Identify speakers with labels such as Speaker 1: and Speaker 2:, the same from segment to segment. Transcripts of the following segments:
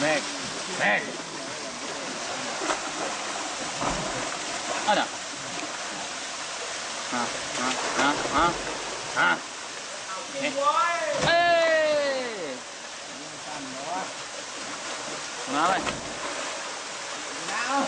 Speaker 1: Meg. Meg. Ada. Ha, ha, ha, ha. Ha.
Speaker 2: Ê. Ê. Nào đây. Nào.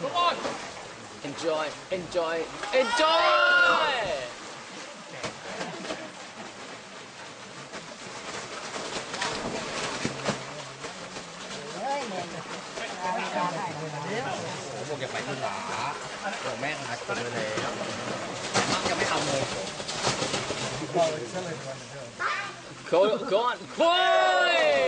Speaker 2: Come on. Enjoy, enjoy, enjoy!
Speaker 3: một cái bánh đá của mẹ hạt của người này
Speaker 2: Go, go on. Boy!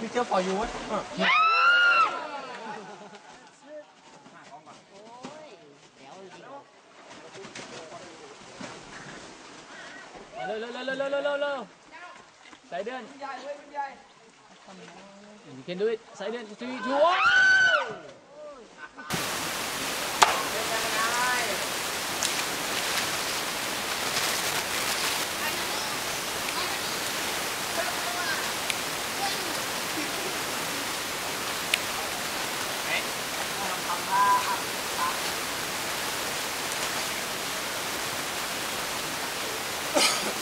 Speaker 2: picture
Speaker 3: for you เร็วเร็ว
Speaker 2: เร็วเร็วเร็วเร็วสายเดือนใหญ่เว้ยมันใหญ่ You can do it สายเดือนช่วยช่
Speaker 1: วย you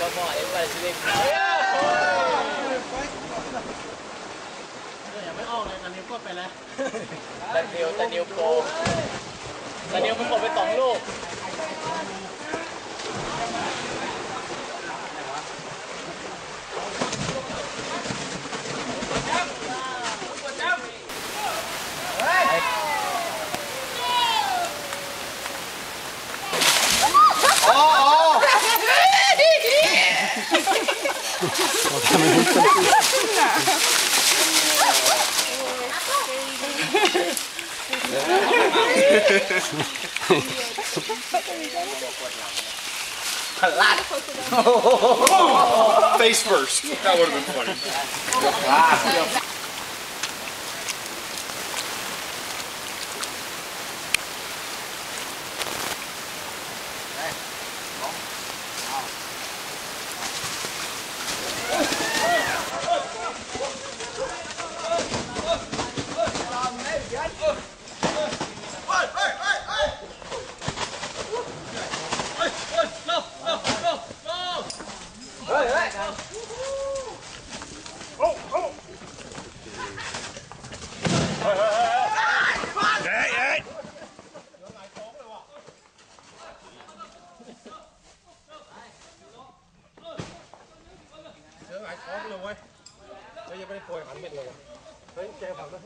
Speaker 2: ก็บอเอ็นไปสิเด็ก
Speaker 3: ยังไม่ออกเลยตอนนี้กดไปแล้ว
Speaker 2: ตะนิวตะนิวโปรตะนิวมันกดไปสองลูก
Speaker 4: Face first. That would have been funny.
Speaker 3: Sướng ai khó luôn ấy. Bây giờ bên phổi hắn mệt rồi. Đấy, che vào thôi.